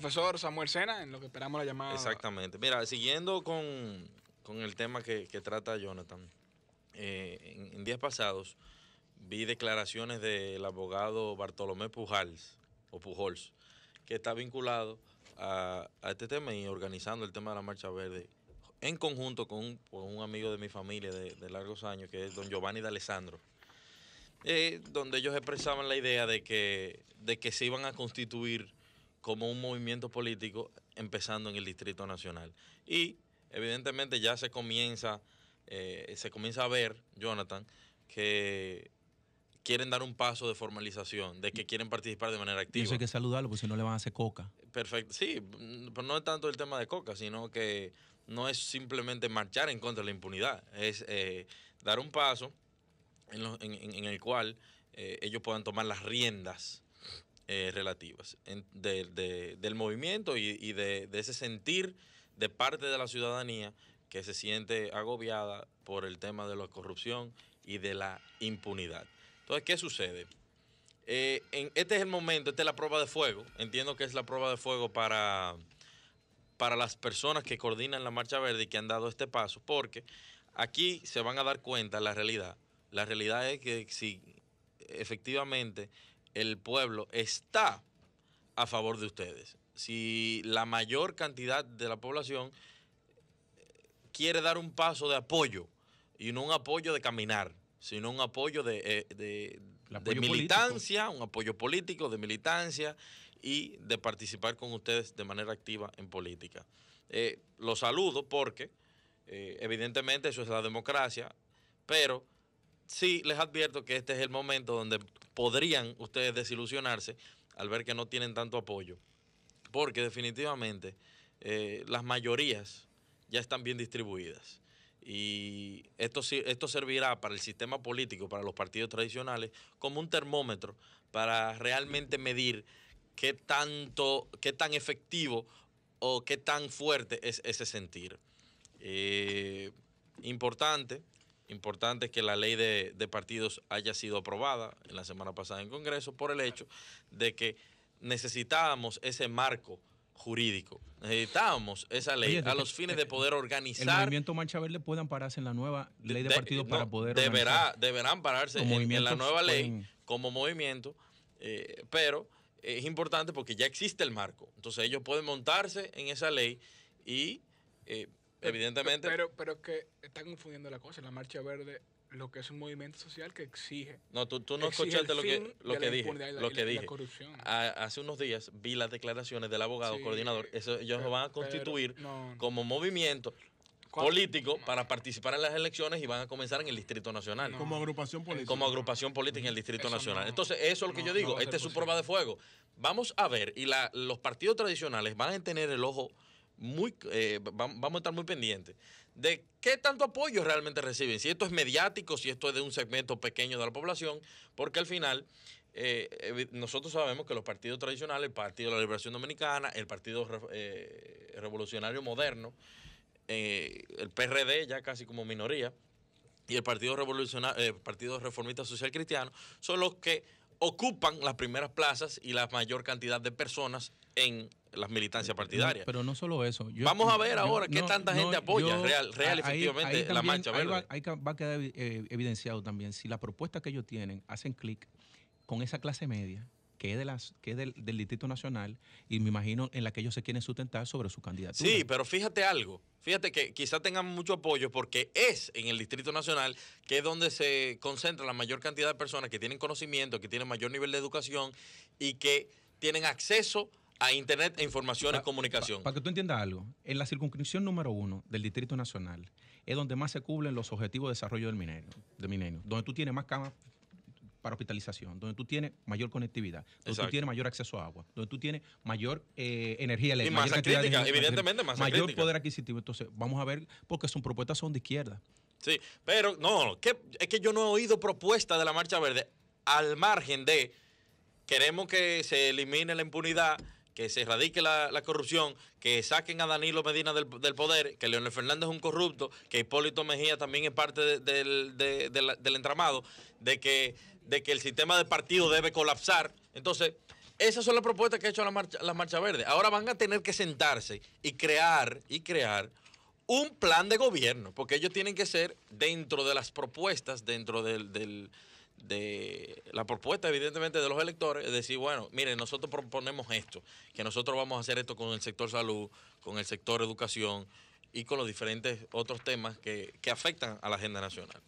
profesor Samuel Sena, en lo que esperamos la llamada. Exactamente. Mira, siguiendo con, con el tema que, trata Jonathan, eh, en, en, días pasados vi declaraciones del abogado Bartolomé Pujals, o Pujols, que está vinculado a, a, este tema y organizando el tema de la Marcha Verde en conjunto con un, con un amigo de mi familia de, de, largos años, que es don Giovanni de Alessandro, eh, donde ellos expresaban la idea de que, de que se iban a constituir como un movimiento político empezando en el Distrito Nacional. Y evidentemente ya se comienza, eh, se comienza a ver, Jonathan, que quieren dar un paso de formalización, de que quieren participar de manera activa. Y eso hay que saludarlo, porque si no le van a hacer coca. Perfecto, sí, pero no es tanto el tema de coca, sino que no es simplemente marchar en contra de la impunidad, es eh, dar un paso en, lo, en, en el cual eh, ellos puedan tomar las riendas eh, relativas del movimiento y, de, ese sentir de parte de la ciudadanía que se siente agobiada por el tema de la corrupción y de la impunidad. Entonces, ¿qué sucede? Eh, en, este es el momento, esta es la prueba de fuego. Entiendo que es la prueba de fuego para, para las personas que coordinan la Marcha Verde y que han dado este paso, porque aquí se van a dar cuenta la realidad. La realidad es que si efectivamente el pueblo está a favor de ustedes, si la mayor cantidad de la población quiere dar un paso de apoyo y no un apoyo de caminar, sino un apoyo de, eh, de, militancia, político. un apoyo político, de militancia y de participar con ustedes de manera activa en política. Eh, los saludo porque eh, evidentemente eso es la democracia, pero sí les advierto que este es el momento donde podrían ustedes desilusionarse al ver que no tienen tanto apoyo, porque definitivamente eh, las mayorías ya están bien distribuidas y esto, esto servirá para el sistema político, para los partidos tradicionales, como un termómetro para realmente medir qué tanto, qué tan efectivo o qué tan fuerte es ese sentir. Eh, importante, importante que la ley de, de, partidos haya sido aprobada en la semana pasada en Congreso por el hecho de que necesitábamos ese marco jurídico. Necesitábamos esa ley Oye, a los fines de poder organizar. El movimiento Marcha Verde puede ampararse en la nueva ley de, de partidos no, para poder. Deberá, deberá ampararse en, en, la nueva ley pueden... como movimiento, eh, pero es importante porque ya existe el marco. Entonces ellos pueden montarse en esa ley y eh, evidentemente. Pero, pero, pero que están confundiendo la cosa. La Marcha Verde lo que es un movimiento social que exige. No, tú, tú no escuchaste lo que, lo que dije. La, lo que la, dije. A, hace unos días vi las declaraciones del abogado sí, coordinador. Eso, ellos pero, van a constituir no, no. como movimiento político para participar en las elecciones y van a comenzar en el Distrito Nacional. No. Como agrupación política. Como agrupación política en el Distrito eso Nacional. Entonces, eso es lo que yo digo. Esta es su prueba de fuego. Vamos a ver, y la, los partidos tradicionales van a tener el ojo eh, vamos a estar muy pendientes de qué tanto apoyo realmente reciben, si esto es mediático, si esto es de un segmento pequeño de la población, porque al final eh, nosotros sabemos que los partidos tradicionales, el Partido de la Liberación Dominicana, el Partido eh, Revolucionario Moderno, el PRD ya casi como minoría, y el Partido Revolucionario, el Partido Reformista Social Cristiano, son los que ocupan las primeras plazas y la mayor cantidad de personas en las militancias partidarias. Pero no solo eso. Yo, Vamos a ver ahora qué tanta no, gente apoya yo, real, real ahí, efectivamente ahí también, la marcha verde. Va, ahí va a quedar eh, evidenciado también si la propuesta que ellos tienen hacen clic con esa clase media que es, de las, que es del, del, Distrito Nacional y me imagino en la que ellos se quieren sustentar sobre su candidatura. Sí, pero fíjate algo, fíjate que quizás tengan mucho apoyo porque es en el Distrito Nacional que es donde se concentra la mayor cantidad de personas que tienen conocimiento, que tienen mayor nivel de educación y que tienen acceso a Internet e información y comunicación. Para pa que tú entiendas algo, en la circunscripción número uno del Distrito Nacional es donde más se cubren los objetivos de desarrollo del minerio, del minerio donde tú tienes más camas para hospitalización, donde tú tienes mayor conectividad, donde Exacto. tú tienes mayor acceso a agua, donde tú tienes mayor eh, energía eléctrica. Y masa crítica, de, evidentemente masa Mayor crítica. poder adquisitivo. Entonces, vamos a ver, porque sus propuestas son de izquierda. Sí, pero no, que, es que yo no he oído propuesta de la Marcha Verde al margen de queremos que se elimine la impunidad, que se erradique la, la, corrupción, que saquen a Danilo Medina del, del, poder, que Leonel Fernández es un corrupto, que Hipólito Mejía también es parte de, de, de, del entramado, de que, de que el sistema de partido debe colapsar. Entonces, Esas son las propuestas que ha hecho la marcha, la marcha Verde. Ahora van a tener que sentarse y crear, y crear un plan de gobierno, porque ellos tienen que ser dentro de las propuestas, dentro del- de la propuesta, evidentemente, de los electores, es decir, bueno, miren, nosotros proponemos esto, que nosotros vamos a hacer esto con el sector salud, con el sector educación y con los diferentes otros temas que, que afectan a la agenda nacional.